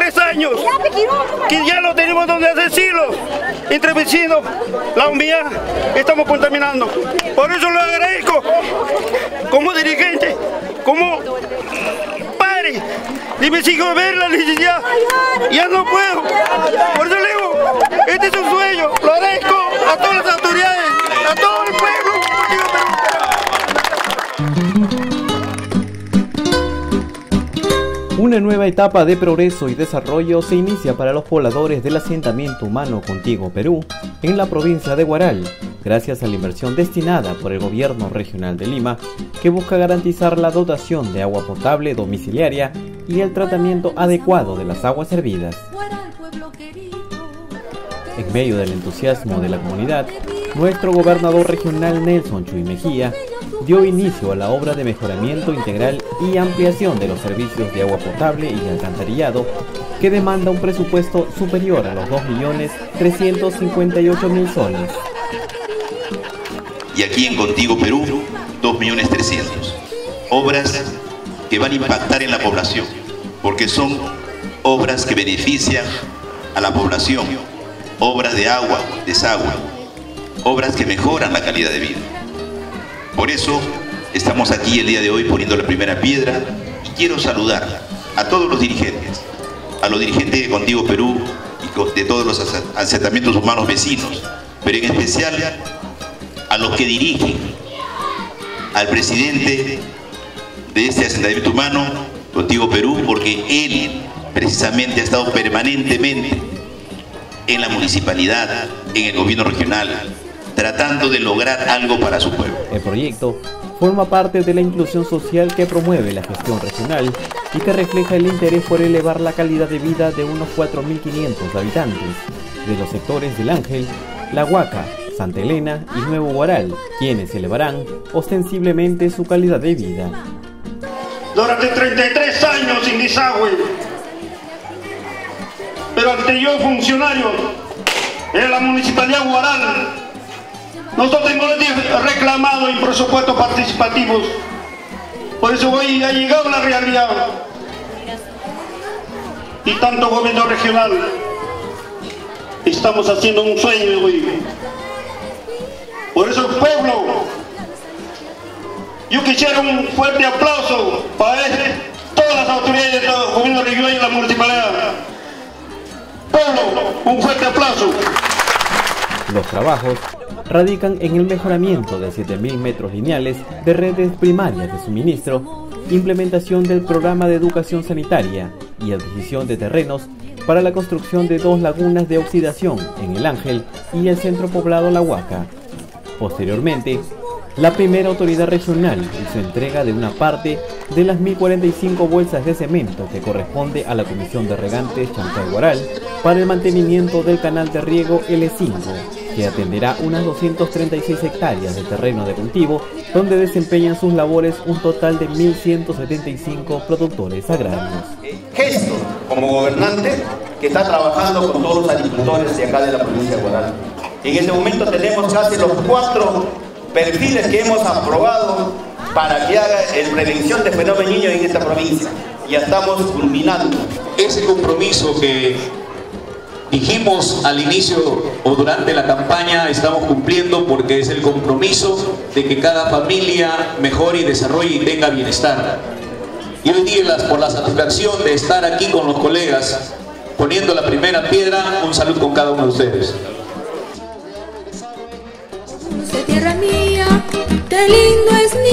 tres años, que ya lo tenemos donde hacer. Entre vecinos, la humedad, estamos contaminando. Por eso lo agradezco como dirigente, como padre de mis hijos ver la necesidad. Ya no puedo. Una nueva etapa de progreso y desarrollo se inicia para los pobladores del asentamiento humano Contigo Perú en la provincia de Guaral, gracias a la inversión destinada por el gobierno regional de Lima, que busca garantizar la dotación de agua potable domiciliaria y el tratamiento adecuado de las aguas servidas. En medio del entusiasmo de la comunidad, nuestro gobernador regional Nelson Chuy Mejía dio inicio a la obra de mejoramiento integral y ampliación de los servicios de agua potable y alcantarillado que demanda un presupuesto superior a los 2.358.000 soles. Y aquí en Contigo Perú, 2.300.000. Obras que van a impactar en la población, porque son obras que benefician a la población, obras de agua, desagüe, obras que mejoran la calidad de vida. Por eso estamos aquí el día de hoy poniendo la primera piedra y quiero saludar a todos los dirigentes, a los dirigentes de Contigo Perú y de todos los asentamientos humanos vecinos, pero en especial a los que dirigen, al presidente de este asentamiento humano, Contigo Perú, porque él precisamente ha estado permanentemente en la municipalidad, en el gobierno regional, tratando de lograr algo para su pueblo. El proyecto forma parte de la inclusión social que promueve la gestión regional y que refleja el interés por elevar la calidad de vida de unos 4.500 habitantes de los sectores del Ángel, La Huaca, Santa Elena y Nuevo Guaral, quienes elevarán ostensiblemente su calidad de vida. Durante 33 años sin desagüe, pero ante yo funcionario en la Municipalidad Guaral, nosotros hemos reclamado en presupuestos participativos. Por eso hoy ha llegado la realidad. Y tanto gobierno regional, estamos haciendo un sueño hoy. Por eso el pueblo, yo quisiera un fuerte aplauso para todas las autoridades del gobierno regional y la municipalidad. Pueblo, un fuerte aplauso. Los trabajos radican en el mejoramiento de 7.000 metros lineales de redes primarias de suministro, implementación del programa de educación sanitaria y adquisición de terrenos para la construcción de dos lagunas de oxidación en El Ángel y el centro poblado La Huaca. Posteriormente, la primera autoridad regional hizo entrega de una parte de las 1.045 bolsas de cemento que corresponde a la Comisión de Regantes Chancay Guaral para el mantenimiento del canal de riego L5, que atenderá unas 236 hectáreas de terreno de cultivo, donde desempeñan sus labores un total de 1.175 productores agrarios. Gesto como gobernante que está trabajando con todos los agricultores de acá de la provincia de Guadalajara. En este momento tenemos casi los cuatro perfiles que hemos aprobado para que haga el prevención de fenómenos niños en esta provincia. Ya estamos culminando. Ese compromiso que dijimos al inicio o durante la campaña estamos cumpliendo porque es el compromiso de que cada familia mejore y desarrolle y tenga bienestar. Y hoy día por la satisfacción de estar aquí con los colegas poniendo la primera piedra, un saludo con cada uno de ustedes. Qué lindo es mi.